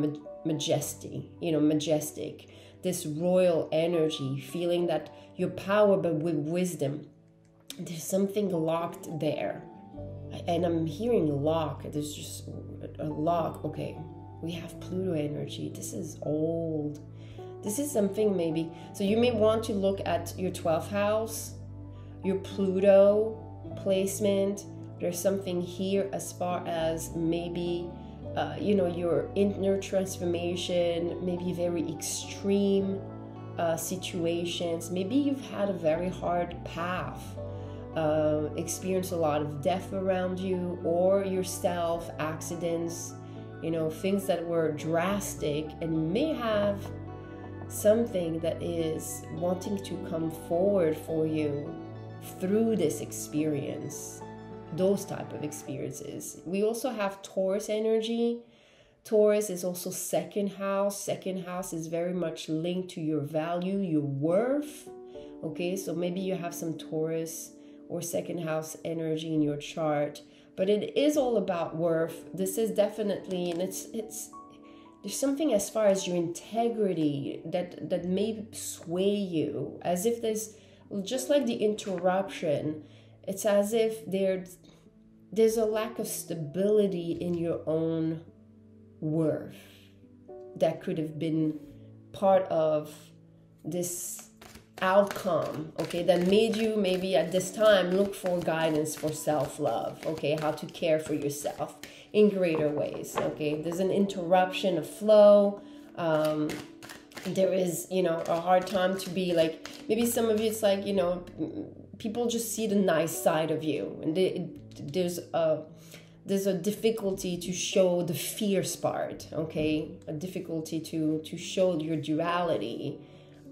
majesty you know majestic this royal energy feeling that your power but with wisdom. There's something locked there. And i'm hearing lock there's just a lock. Okay we have pluto energy. This is old. This is something maybe so you may want to look at your 12th house your pluto placement there's something here as far as maybe uh, you know your inner transformation maybe very extreme uh, situations. Maybe you've had a very hard path uh, experience a lot of death around you or yourself accidents you know things that were drastic and may have something that is wanting to come forward for you through this experience those type of experiences. We also have Taurus energy. Taurus is also second house. Second house is very much linked to your value, your worth. Okay, so maybe you have some Taurus or second house energy in your chart, but it is all about worth. This is definitely, and it's it's there's something as far as your integrity that that may sway you, as if there's just like the interruption. It's as if there's there's a lack of stability in your own worth that could have been part of this outcome okay that made you maybe at this time look for guidance for self-love okay how to care for yourself in greater ways okay? There's an interruption of flow um, there is you know a hard time to be like maybe some of you it's like you know people just see the nice side of you. And they, there's a there's a difficulty to show the fierce part okay? A difficulty to to show your duality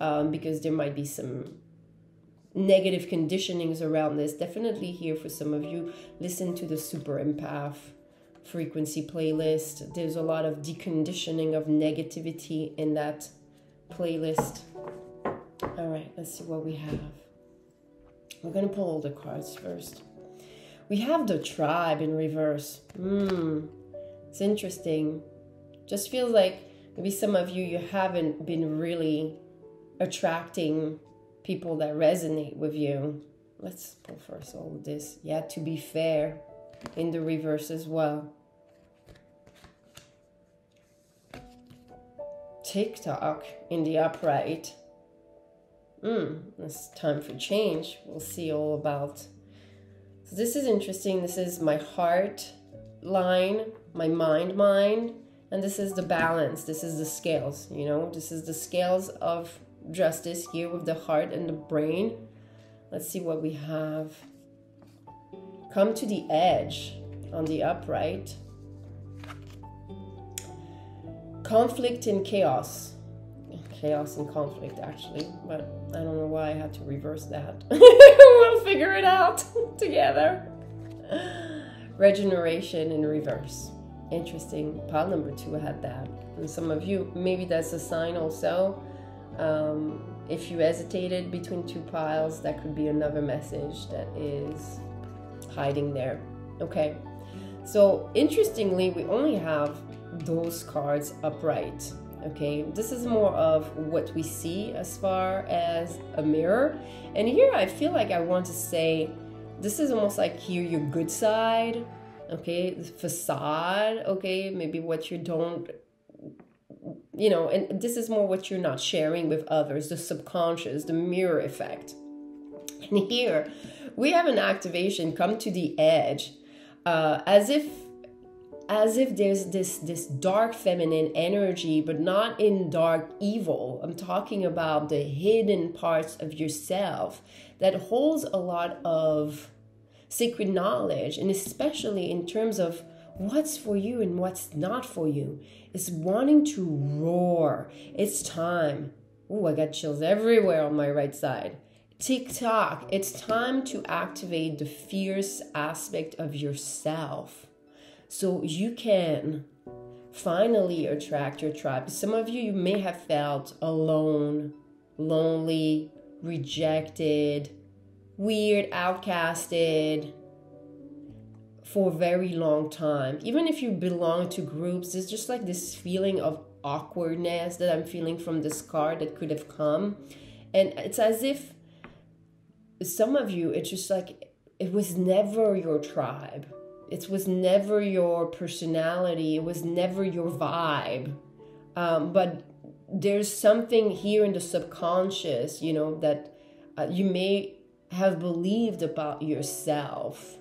um, because there might be some negative conditionings around this. Definitely here for some of you listen to the super empath frequency playlist. There's a lot of deconditioning of negativity in that playlist. All right let's see what we have we're going to pull all the cards first we have the tribe in reverse. Hmm, it's interesting. Just feels like maybe some of you, you haven't been really attracting people that resonate with you. Let's pull first all of this. Yeah, to be fair, in the reverse as well. Tick Tock in the upright. Hmm, it's time for change. We'll see all about so this is interesting. This is my heart line, my mind mind, and this is the balance. This is the scales, you know, this is the scales of justice here with the heart and the brain. Let's see what we have. Come to the edge on the upright. Conflict and chaos. Chaos and conflict, actually, but I don't know why I had to reverse that. we'll figure it out together. Regeneration in reverse. Interesting. Pile number two had that. And some of you, maybe that's a sign also. Um, if you hesitated between two piles, that could be another message that is hiding there. Okay. So interestingly, we only have those cards upright okay? This is more of what we see as far as a mirror. And here i feel like i want to say this is almost like here your good side okay? The facade okay? Maybe what you don't you know and this is more what you're not sharing with others the subconscious the mirror effect. And here we have an activation come to the edge uh, as if as if there's this this dark feminine energy but not in dark evil i'm talking about the hidden parts of yourself that holds a lot of sacred knowledge, and especially in terms of what's for you and what's not for you, it's wanting to roar. It's time. Oh, I got chills everywhere on my right side. Tick tock, it's time to activate the fierce aspect of yourself so you can finally attract your tribe. Some of you, you may have felt alone, lonely, rejected, weird, outcasted for a very long time. Even if you belong to groups, it's just like this feeling of awkwardness that I'm feeling from this card that could have come. And it's as if some of you, it's just like it was never your tribe. It was never your personality. It was never your vibe. Um, but there's something here in the subconscious, you know, that uh, you may have believed about yourself.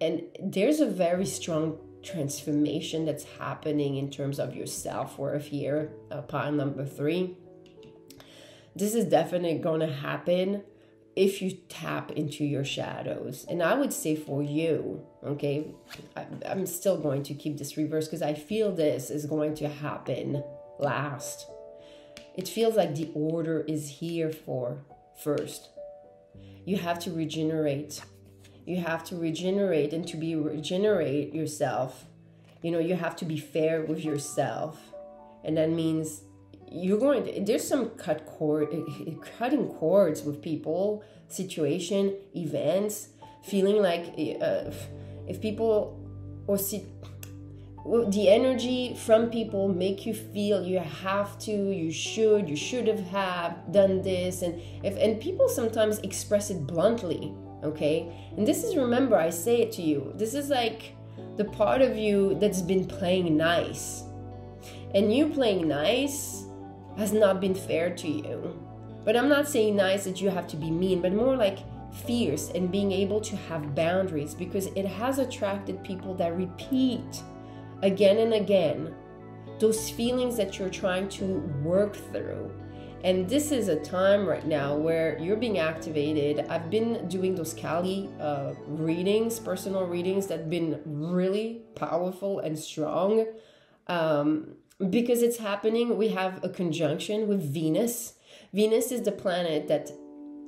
And there's a very strong transformation that's happening in terms of your self worth here, uh, pile number three. This is definitely going to happen if you tap into your shadows. And I would say for you, okay, I, am still going to keep this reverse because I feel this is going to happen last. It feels like the order is here for first. You have to regenerate. You have to regenerate, and to be regenerate yourself, you know, you have to be fair with yourself. And that means you're going to, there's some cut cord cutting cords with people situation events feeling like uh, if people or see the energy from people make you feel you have to you should you should have have done this and if and people sometimes express it bluntly okay? And this is remember i say it to you this is like the part of you that's been playing nice. And you playing nice has not been fair to you. But I'm not saying nice that you have to be mean, but more like fierce and being able to have boundaries because it has attracted people that repeat again and again those feelings that you're trying to work through. And this is a time right now where you're being activated. I've been doing those Kali uh, readings, personal readings, that have been really powerful and strong. Um, because it's happening, we have a conjunction with Venus. Venus is the planet that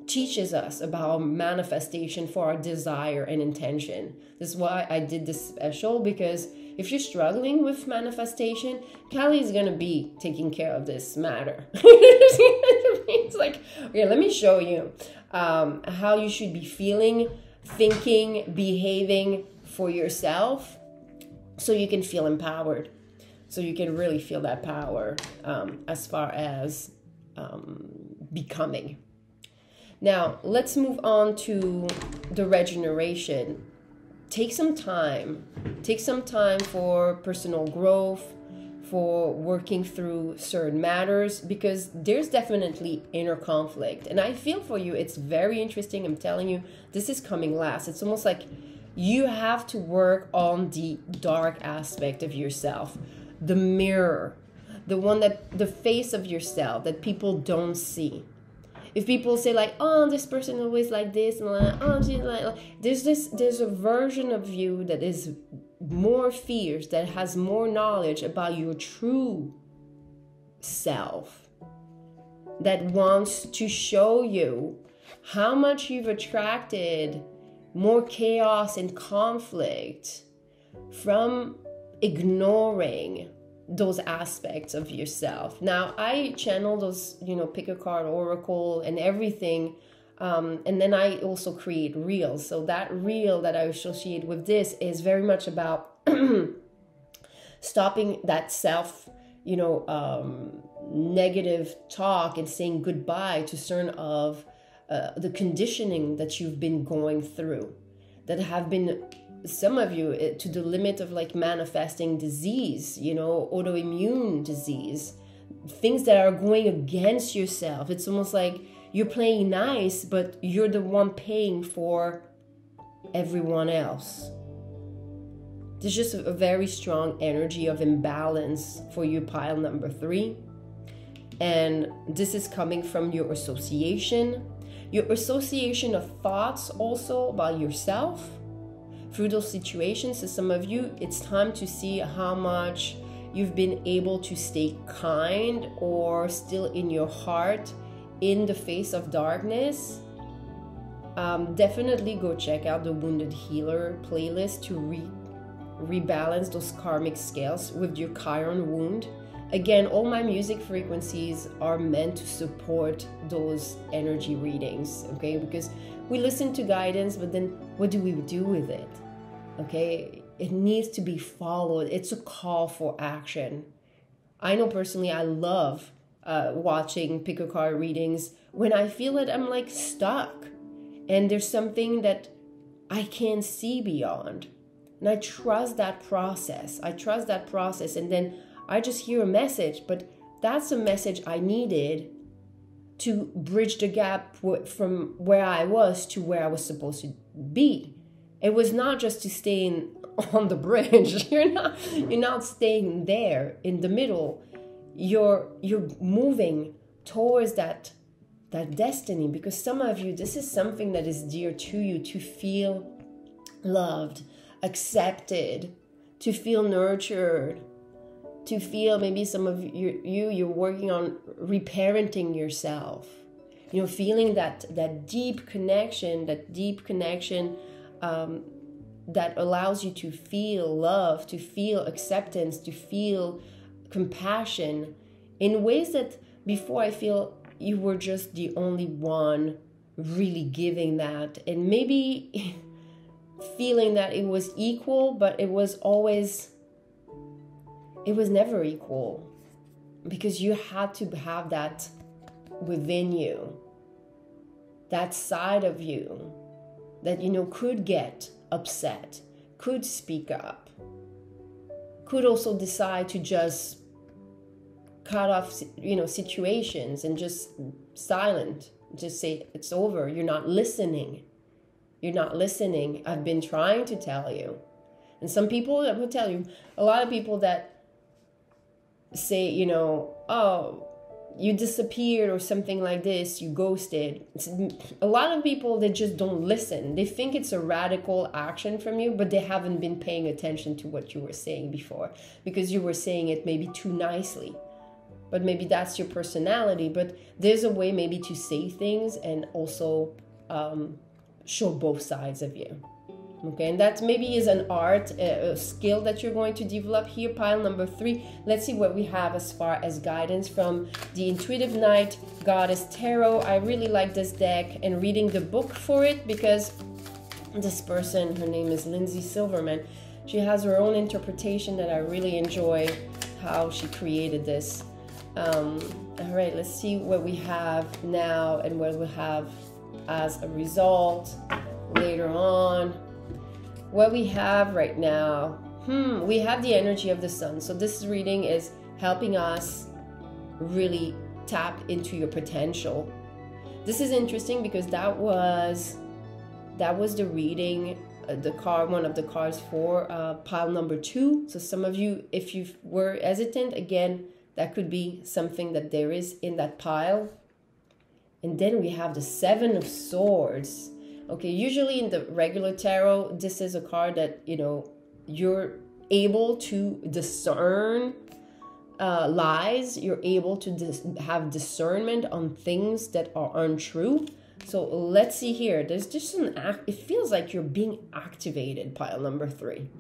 teaches us about manifestation for our desire and intention. This is why I did this special because if you're struggling with manifestation, Kali is gonna be taking care of this matter. it's like, okay, let me show you um, how you should be feeling, thinking, behaving for yourself so you can feel empowered so you can really feel that power um, as far as um, becoming. Now, let's move on to the regeneration. Take some time. Take some time for personal growth, for working through certain matters, because there's definitely inner conflict. And I feel for you, it's very interesting. I'm telling you, this is coming last. It's almost like you have to work on the dark aspect of yourself the mirror, the one that the face of yourself that people don't see. If people say like, "Oh, this person always like this," and like, "Oh, she's like," there's this, there's a version of you that is more fierce, that has more knowledge about your true self, that wants to show you how much you've attracted more chaos and conflict from ignoring those aspects of yourself. Now, I channel those, you know, pick a card, oracle, and everything. Um, and then I also create reels. So that reel that I associate with this is very much about stopping that self, you know, um, negative talk and saying goodbye to certain of uh, the conditioning that you've been going through that have been some of you eh, to the limit of like manifesting disease, you know, autoimmune disease, things that are going against yourself. It's almost like you're playing nice, but you're the one paying for everyone else. There's just a very strong energy of imbalance for you, pile number three. And this is coming from your association, your association of thoughts also about yourself through those situations. So, some of you, it's time to see how much you've been able to stay kind or still in your heart in the face of darkness. Um, definitely go check out the Wounded Healer playlist to re- rebalance those karmic scales with your Chiron wound. Again, all my music frequencies are meant to support those energy readings, okay? Because we listen to guidance, but then what do we do with it? Okay, it needs to be followed. It's a call for action. I know personally, I love uh, watching pick a card readings when I feel that I'm like stuck and there's something that I can't see beyond. And I trust that process. I trust that process. And then I just hear a message, but that's a message I needed to bridge the gap from where I was to where I was supposed to be. It was not just to stay in, on the bridge. you're not you're not staying there in the middle. You're you're moving towards that that destiny because some of you this is something that is dear to you to feel loved, accepted, to feel nurtured, to feel maybe some of you, you you're working on reparenting yourself. You know feeling that that deep connection that deep connection um, that allows you to feel love to feel acceptance to feel compassion in ways that before i feel you were just the only one really giving that. And maybe feeling that it was equal but it was always it was never equal because you had to have that within you that side of you that you know could get upset could speak up could also decide to just cut off you know situations and just silent just say it's over. You're not listening. You're not listening. I've been trying to tell you. And some people will tell you a lot of people that say, you know, oh, you disappeared or something like this, you ghosted. It's, a lot of people they just don't listen. They think it's a radical action from you, but they haven't been paying attention to what you were saying before because you were saying it maybe too nicely. But maybe that's your personality. But there's a way maybe to say things and also um, show both sides of you okay and that maybe is an art a, skill that you're going to develop. Here pile number three. Let's see what we have as far as guidance from the intuitive night goddess tarot. I really like this deck and reading the book for it because this person her name is lindsay silverman. She has her own interpretation that i really enjoy how she created this. Um, all right let's see what we have now and what we have as a result later on what we have right now, hmm, we have the energy of the sun. So this reading is helping us really tap into your potential. This is interesting because that was that was the reading uh, the card one of the cards for uh, pile number two so some of you if you were hesitant again that could be something that there is in that pile and then we have the seven of swords Okay, usually in the regular tarot, this is a card that, you know, you're able to discern uh, lies, you're able to dis- have discernment on things that are untrue. So let's see here. There's just an act, it feels like you're being activated, pile number three.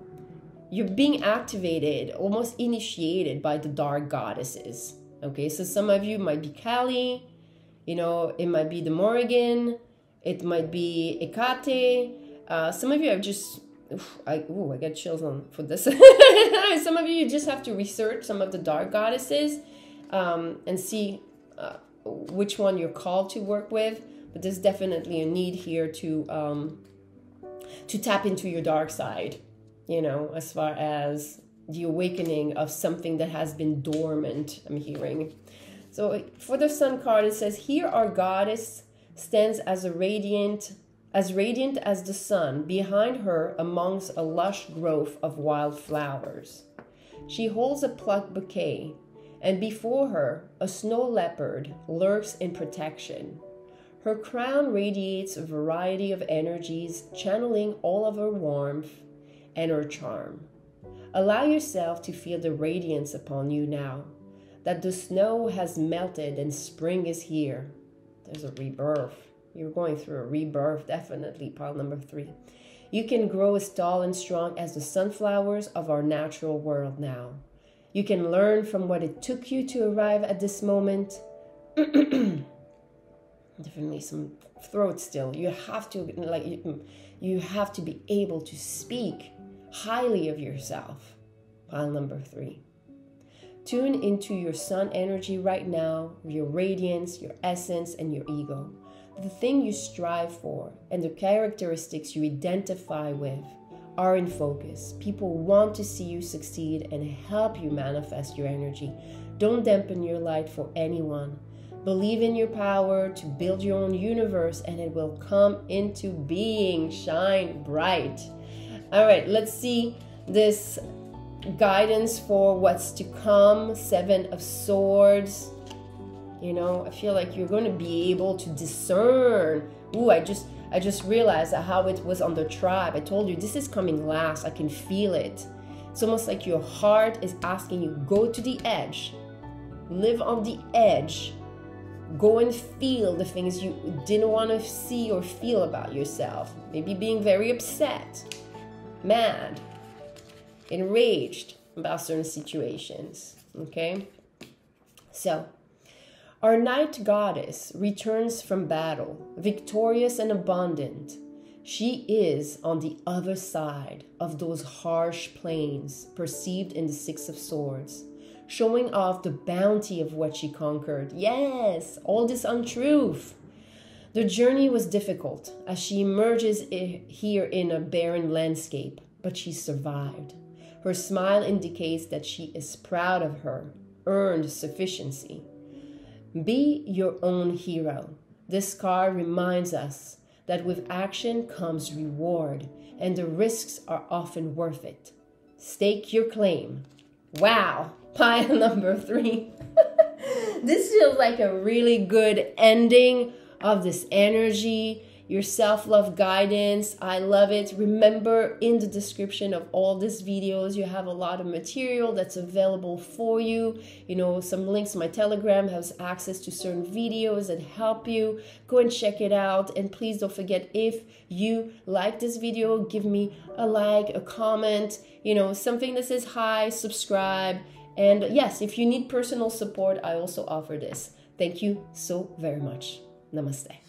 You're being activated, almost initiated by the dark goddesses. Okay, so some of you might be Kali, you know, it might be the Morrigan, it might be Hecate. Uh, some of you have just oof, I ooh, I get chills on for this. some of you you just have to research some of the dark goddesses um, and see uh, which one you're called to work with. But there's definitely a need here to um, to tap into your dark side. You know, as far as the awakening of something that has been dormant. I'm hearing. So for the Sun card, it says, "Here are goddess." Stands as a radiant as radiant as the sun behind her amongst a lush growth of wild flowers. She holds a plucked bouquet, and before her a snow leopard lurks in protection. Her crown radiates a variety of energies, channeling all of her warmth and her charm. Allow yourself to feel the radiance upon you now, that the snow has melted and spring is here. There's a rebirth. You're going through a rebirth, definitely, pile number three. You can grow as tall and strong as the sunflowers of our natural world now. You can learn from what it took you to arrive at this moment. Definitely some throat still. You have to like you, you have to be able to speak highly of yourself. Pile number 3. Tune into your sun energy right now, your radiance, your essence, and your ego. The thing you strive for and the characteristics you identify with are in focus. People want to see you succeed and help you manifest your energy. Don't dampen your light for anyone. Believe in your power to build your own universe and it will come into being. Shine bright. All right, let's see this guidance for what's to come. Seven of Swords. You know, I feel like you're going to be able to discern. Ooh, I just I just realized how it was on the tribe. I told you this is coming last. I can feel it. It's almost like your heart is asking you go to the edge. Live on the edge. Go and feel the things you didn't want to see or feel about yourself. Maybe being very upset, mad, enraged about certain situations. Okay? So, our night goddess returns from battle, victorious and abundant. She is on the other side of those harsh plains perceived in the Six of Swords, showing off the bounty of what she conquered. Yes, all this untruth. The journey was difficult as she emerges here in a barren landscape, but she survived. Her smile indicates that she is proud of her earned sufficiency. Be your own hero. This card reminds us that with action comes reward, and the risks are often worth it. Stake your claim. Wow, pile number three. this feels like a really good ending of this energy your self love guidance. I love it. Remember, in the description of all these videos, you have a lot of material that's available for you. You know, some links. My Telegram has access to certain videos that help you. Go and check it out. And please don't forget if you like this video, give me a like, a comment, you know, something that says hi, subscribe. And yes, if you need personal support, I also offer this. Thank you so very much. Namaste.